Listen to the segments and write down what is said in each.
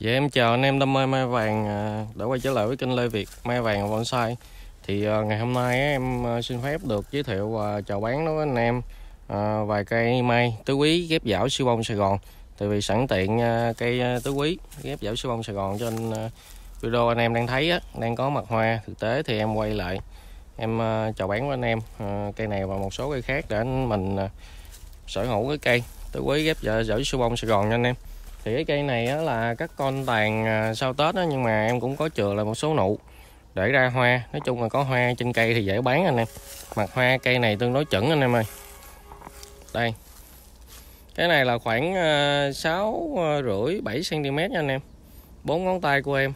Dạ em chào anh em đam mê mai vàng à, đã quay trở lại với kênh Lê Việt mai vàng bonsai. Thì à, ngày hôm nay em à, xin phép được giới thiệu và chào bán đối với anh em vài cây mai tứ quý ghép dảo siêu bông Sài Gòn. Tại vì sẵn tiện cây tứ quý ghép dảo siêu bông Sài Gòn cho anh video anh em đang thấy á, đang có mặt hoa thực tế thì em quay lại. Em chào bán với anh em cây này và một số cây khác để mình sở hữu cái cây tứ quý ghép dảo siêu bông Sài Gòn nha anh em thì cái cây này á, là các con tàn à, sau Tết đó, nhưng mà em cũng có chừa lại một số nụ để ra hoa. Nói chung là có hoa trên cây thì dễ bán anh em. Mặt hoa cây này tương đối chuẩn anh em ơi. Đây. Cái này là khoảng à, sáu à, rưỡi bảy cm nha anh em. Bốn ngón tay của em.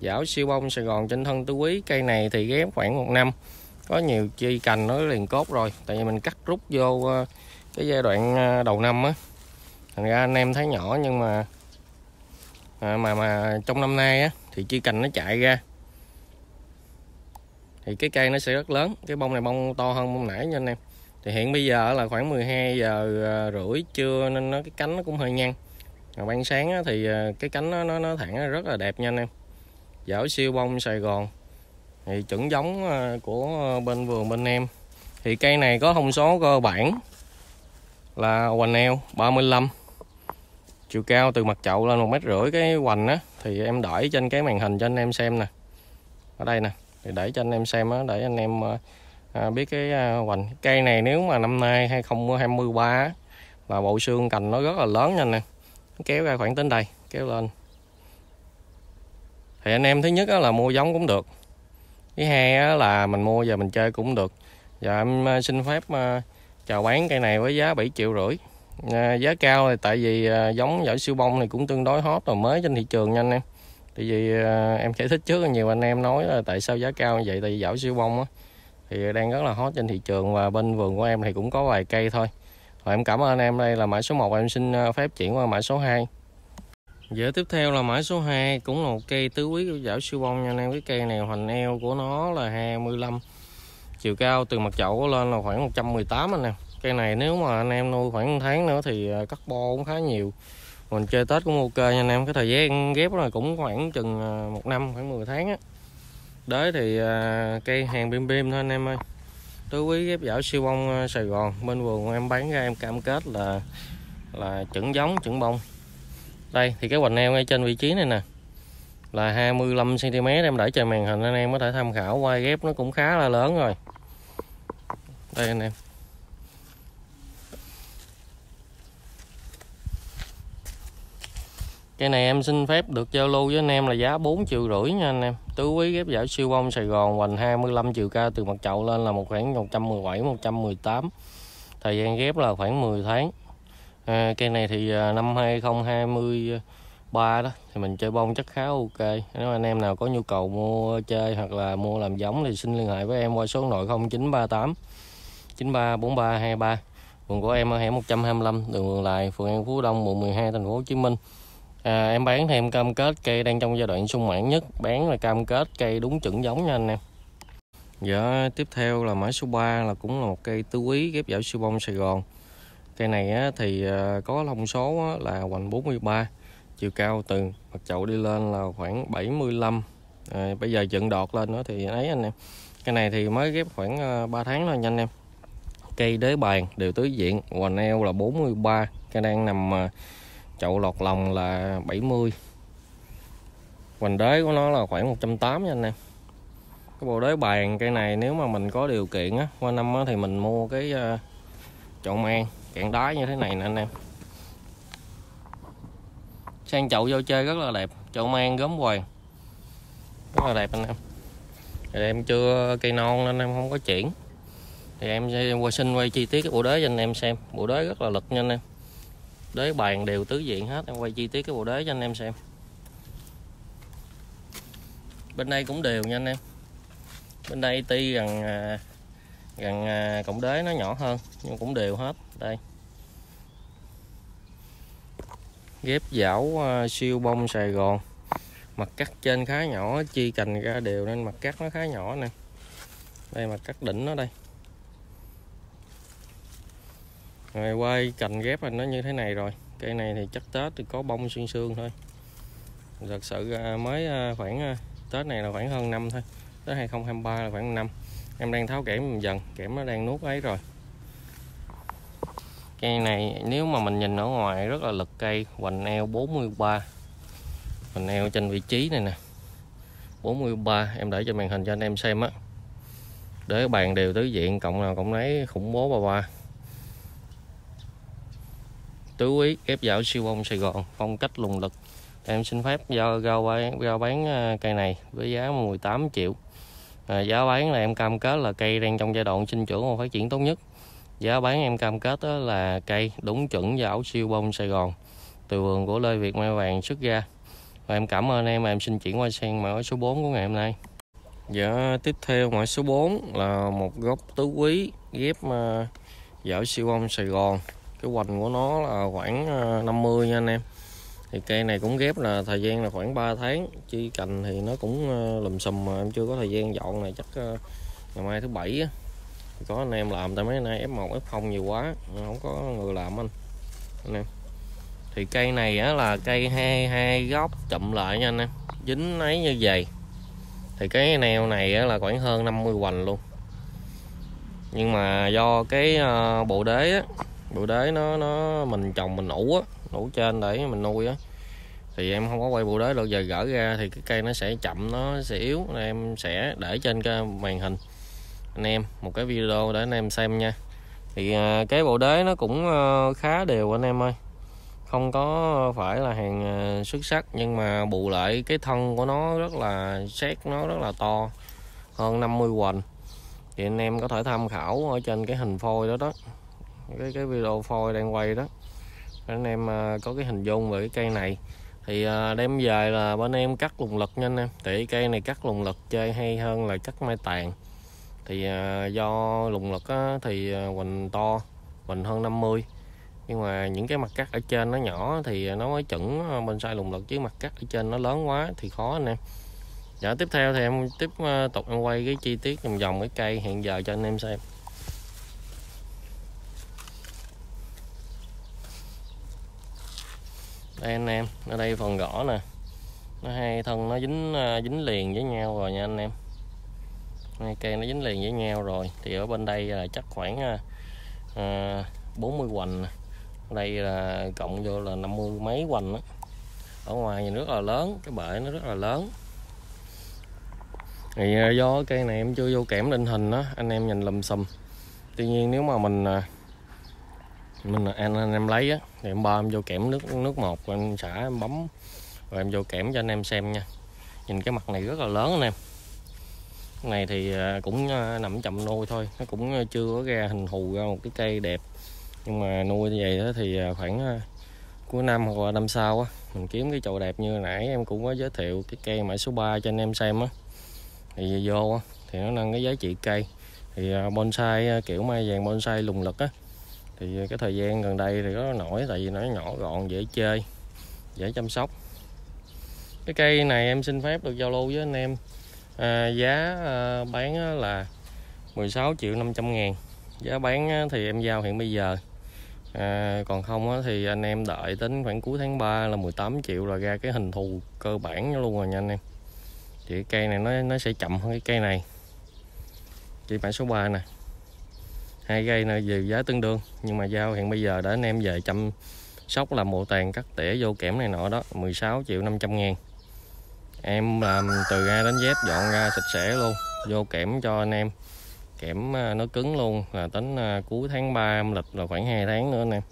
Dảo siêu bông Sài Gòn trên thân tứ quý. Cây này thì ghép khoảng một năm. Có nhiều chi cành nó liền cốt rồi. Tại vì mình cắt rút vô cái giai đoạn đầu năm á thành ra anh em thấy nhỏ nhưng mà à, mà mà trong năm nay á thì chi cành nó chạy ra. Thì cái cây nó sẽ rất lớn cái bông này bông to hơn bông nãy nha anh em. Thì hiện bây giờ là khoảng 12 giờ à, rưỡi trưa nên nó cái cánh nó cũng hơi nhăn. Mà ban sáng á, thì à, cái cánh nó nó, nó thẳng rất là đẹp nha anh em. Dở siêu bông Sài Gòn. Thì chuẩn giống à, của bên vườn bên em. Thì cây này có thông số cơ bản là hoành eo 35 chiều cao từ mặt chậu lên một mét rưỡi cái hoành á thì em đẩy trên cái màn hình cho anh em xem nè. Ở đây nè thì để cho anh em xem á để anh em ờ, à, biết cái à, hoành. Cây này nếu mà năm nay 2023 á, là bộ xương cành nó rất là lớn nha nè kéo ra khoảng đến đây kéo lên. Thì anh em thứ nhất là mua giống cũng được. Thứ hai là mình mua và mình chơi cũng được. Và em ờ, xin phép à, chào bán cây này với giá 7 triệu rưỡi à, giá cao thì tại vì à, giống vỏ siêu bông này cũng tương đối hot và mới trên thị trường nha anh em. Tại vì à, em giải thích trước nhiều anh em nói là tại sao giá cao như vậy tại vì vỏ siêu bông á thì đang rất là hot trên thị trường và bên vườn của em thì cũng có vài cây thôi. Và em cảm ơn anh em đây là mã số 1 em xin à, phép chuyển qua mã số 2 Giờ dạ, tiếp theo là mã số 2 cũng là một cây tứ quý của giảo siêu bông nha anh em. Cái cây này hoành eo của nó là 25 chiều cao từ mặt chậu lên là khoảng 118 anh em cây này nếu mà anh em nuôi khoảng tháng nữa thì à, cắt bo cũng khá nhiều. Mình chơi tết cũng ok nha anh em. Cái thời gian ghép là cũng khoảng chừng à, một năm, khoảng 10 tháng á. Đấy thì à, cây hàng bim bim thôi anh em ơi. Tứ quý ghép giảo siêu bông Sài Gòn. Bên vườn em bán ra em cam kết là là chuẩn giống chuẩn bông. Đây, thì cái hoành eo ngay trên vị trí này nè. Là 25 cm em để trên màn hình anh em có thể tham khảo. Quay ghép nó cũng khá là lớn rồi. Đây anh em. Cây này em xin phép được giao lưu với anh em là giá 4 triệu rưỡi nha anh em. Tứ quý ghép giải siêu bông Sài Gòn hoành 25 triệu ca từ mặt chậu lên là một khoảng 117 118 Thời gian ghép là khoảng 10 tháng. À, Cây này thì à, năm 2023 đó Thì mình chơi bông chắc khá ok. Nếu anh em nào có nhu cầu mua chơi hoặc là mua làm giống Thì xin liên hệ với em qua số nội 0938 934323 Vườn của em ở hẻm 125 đường Vườn Lài, phường An Phú Đông, quận 12, thành phố Hồ Chí Minh à, em bán thì em cam kết cây đang trong giai đoạn sung mãn nhất. Bán là cam kết cây đúng chuẩn giống nha anh em. Dạ tiếp theo là mã số 3 là cũng là một cây tứ quý ghép dảo siêu bông Sài Gòn. Cây này á, thì à, có thông số á, là hoành 43 chiều cao từ mặt chậu đi lên là khoảng 75 à, bây giờ dựng đọt lên nữa thì ấy anh em. Cái này thì mới ghép khoảng à, 3 tháng thôi nha anh em. Cây đế bàn đều tứ diện hoành eo là 43 cây đang nằm à, chậu lọt lòng là 70 hoành đế của nó là khoảng 180 nha anh em. Cái bộ đế bàn cây này nếu mà mình có điều kiện á qua năm á, thì mình mua cái uh, chậu mang cạn đá như thế này nè anh em. Sang chậu vô chơi rất là đẹp chậu mang gốm hoàng. Rất là đẹp anh em. Thì em chưa cây non nên em không có chuyển. Thì em sẽ qua xin quay chi tiết cái bộ đế cho anh em xem. Bộ đế rất là lực nha anh em đế bàn đều tứ diện hết. Em quay chi tiết cái bộ đế cho anh em xem. Bên đây cũng đều nha anh em. Bên đây ti gần à, gần cộng cổng đế nó nhỏ hơn, nhưng cũng đều hết. Đây. Ghép dảo à, siêu bông Sài Gòn. Mặt cắt trên khá nhỏ, chi cành ra đều nên mặt cắt nó khá nhỏ nè. Đây, mặt cắt đỉnh nó đây rồi quay cành ghép là nó như thế này rồi. Cây này thì chắc tết thì có bông xuyên xương thôi. Thật sự à, mới à, khoảng à, Tết này là khoảng hơn năm thôi. Tới 2023 là khoảng năm. Em đang tháo kẽm dần, kẽm nó đang nuốt ấy rồi. Cây này, nếu mà mình nhìn ở ngoài, rất là lực cây. Hoành eo 43 hoành eo trên vị trí này nè. 43 em để cho màn hình cho anh em xem á. Để bàn đều tứ diện, cộng nào cộng nấy, khủng bố ba ba tứ quý ép dạo siêu bông Sài Gòn phong cách lùng lực. Em xin phép do giao bán, giao bán à, cây này với giá 18 triệu. À, giá bán là em cam kết là cây đang trong giai đoạn sinh trưởng và phát triển tốt nhất. Giá bán em cam kết đó là cây đúng chuẩn dạo siêu bông Sài Gòn từ vườn của Lê Việt Mai Vàng xuất ra. Và em cảm ơn em em xin chuyển qua sang mã số 4 của ngày hôm nay. Dạ tiếp theo mã số 4 là một gốc tứ quý ghép à, uh, dạo siêu bông Sài Gòn cái hoành của nó là khoảng ờ, 50 nha anh em. Thì cây này cũng ghép là thời gian là khoảng 3 tháng. Chi cành thì nó cũng ờ, lùm xùm mà em chưa có thời gian dọn này, chắc ờ, ngày mai thứ bảy á. Có anh em làm tại mấy nay F1 F0 nhiều quá, không có người làm anh anh em. Thì cây này á là cây hai hai góc chậm lại nha anh em, dính ấy như vậy. Thì cái neo này á là khoảng hơn 50 hoành luôn. Nhưng mà do cái bộ đế á bự đế nó nó, mình trồng mình ủ á, ủ trên để mình nuôi á. Thì em không có quay bộ đế được giờ gỡ ra thì cái cây nó sẽ chậm, nó sẽ yếu em sẽ để trên cái màn hình. Anh em, một cái video để anh em xem nha. Thì à, cái bộ đế nó cũng ờ, khá đều anh em ơi. Không có phải là hàng à, xuất sắc, nhưng mà bù lại cái thân của nó rất là xét, nó rất là to, hơn 50 hoành thì anh em có thể tham khảo ở trên cái hình phôi đó đó cái cái video phôi đang quay đó. Anh em à, có cái hình dung về cái cây này. Thì à, đem về là bên em cắt lùng lực nha anh em. Tỉ cây này cắt lùng lực chơi hay hơn là cắt mai tàn. Thì à, do lùng lực á, thì hoành to hoành hơn 50 nhưng mà những cái mặt cắt ở trên nó nhỏ thì nó mới chuẩn bên sai lùng lực. Chứ mặt cắt ở trên nó lớn quá thì khó anh em. Dạ tiếp theo thì em tiếp tục em quay cái chi tiết vòng vòng cái cây hiện giờ cho anh em xem. Đây anh em ở đây phần gõ nè. Nó hai thân nó dính ờ, dính liền với nhau rồi nha anh em. Hai cây nó dính liền với nhau rồi. Thì ở bên đây là chắc khoảng ờ, ờ, à, 40 hoành ở đây là cộng vô là 50 mấy hoành đó. ở ngoài nhìn rất là lớn cái bể nó rất là lớn. Thì do cây này em chưa vô kẽm định hình đó anh em nhìn lùm xùm. Tuy nhiên nếu mà mình mình anh, anh em lấy á thì em ba em vô kẽm nước nước một rồi em xả em bấm rồi em vô kẽm cho anh em xem nha. Nhìn cái mặt này rất là lớn anh em. Cái này thì à, cũng à, nằm chậm nuôi thôi nó cũng à, chưa có ra hình thù ra một cái cây đẹp. Nhưng mà nuôi như vậy đó thì khoảng cuối năm hoặc là năm sau á mình kiếm cái chậu đẹp như nãy em cũng có giới thiệu cái cây mã số 3 cho anh em xem á. Thì vô á, thì nó nâng cái giá trị cây. Thì bonsai kiểu mai vàng bonsai lùng lực á thì cái thời gian gần đây thì có nổi tại vì nó nhỏ gọn dễ chơi dễ chăm sóc. Cái cây này em xin phép được giao lưu với anh em. À, giá à, bán là 16 triệu 500 ngàn. Giá bán thì em giao hiện bây giờ. À, còn không thì anh em đợi tính khoảng cuối tháng 3 là 18 triệu là ra cái hình thù cơ bản luôn rồi nha anh em. Thì cái cây này nó nó sẽ chậm hơn cái cây này. Chỉ bản số 3 này hai cây này về giá tương đương, nhưng mà giao hiện bây giờ đã anh em về chăm sóc làm mộ tàn cắt tỉa vô kẽm này nọ đó 16 triệu 500 ngàn. Em làm từ A đến Z dọn ra sạch sẽ luôn, vô kẽm cho anh em. Kẽm à, nó cứng luôn, là tính à, cuối tháng 3 âm lịch là khoảng 2 tháng nữa anh em.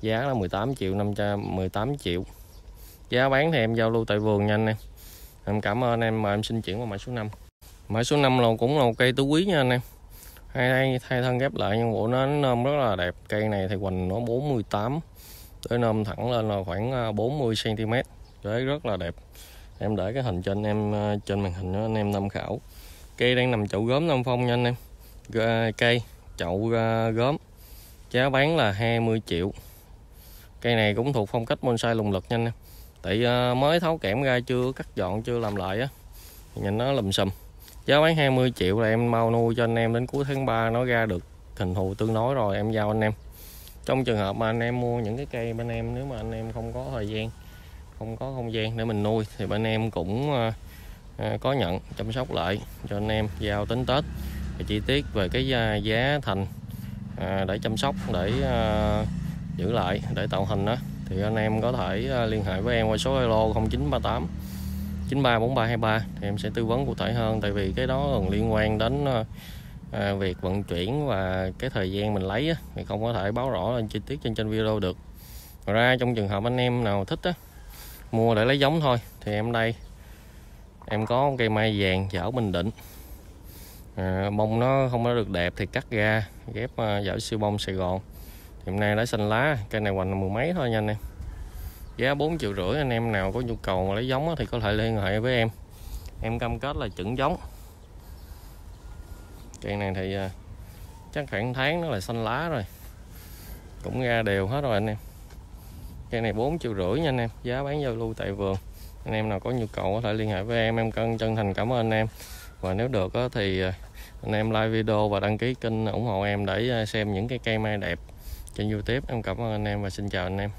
Giá là 18 triệu 500 18 triệu. Giá bán thì em giao lưu tại vườn nha anh em. Em cảm ơn em, mà em xin chuyển qua mã số 5 mã số 5 là cũng là một cây tứ quý nha anh em hai, hai, hai thân ghép lại nhưng bộ nó nôm rất là đẹp. Cây này thì hoành nó 48 tới nôm thẳng lên là khoảng à, 40 cm đấy rất là đẹp. Em để cái hình trên em à, trên màn hình đó anh em tham khảo. Cây đang nằm chậu gốm Nam Phong nha anh em. À, cây chậu gốm. Giá bán là 20 triệu. Cây này cũng thuộc phong cách bonsai lùng lực nha anh em. Tại mới tháo kẽm ra chưa cắt dọn chưa làm lại á. Nhìn nó lùm xùm giá bán 20 triệu là em mau nuôi cho anh em đến cuối tháng 3 nó ra được hình thù tương đối rồi em giao anh em. Trong trường hợp mà anh em mua những cái cây bên em nếu mà anh em không có thời gian không có không gian để mình nuôi thì bên em cũng ờ, ờ, có nhận chăm sóc lại cho anh em giao tính tết. Và chi tiết về cái ờ, giá, thành để chăm sóc để giữ lại để tạo hình đó thì anh em có thể liên hệ với em qua số zalo 0938 934323 thì em sẽ tư vấn cụ thể hơn tại vì cái đó còn liên quan đến ờ, à, việc vận chuyển và cái thời gian mình lấy á, thì không có thể báo rõ lên chi tiết trên trên video được. Ngoài ra trong trường hợp anh em nào thích á, mua để lấy giống thôi thì em đây em có cây mai vàng chở Bình Định. À, bông nó không có được đẹp thì cắt ra ghép ờ, uh, dở siêu bông Sài Gòn. Thì hôm nay đã xanh lá cây này hoành mười mấy thôi nha anh em giá 4 triệu rưỡi, anh em nào có nhu cầu mà lấy giống thì có thể liên hệ với em. Em cam kết là chuẩn giống. Cây này thì à, chắc khoảng tháng nó là xanh lá rồi. Cũng ra đều hết rồi anh em. Cây này 4 triệu rưỡi nha anh em, giá bán giao lưu tại vườn. Anh em nào có nhu cầu có thể liên hệ với em. Em cân chân thành cảm ơn anh em. Và nếu được thì à, anh em like video và đăng ký kênh ủng hộ em để à, xem những cái cây mai đẹp trên youtube. Em cảm ơn anh em và xin chào anh em.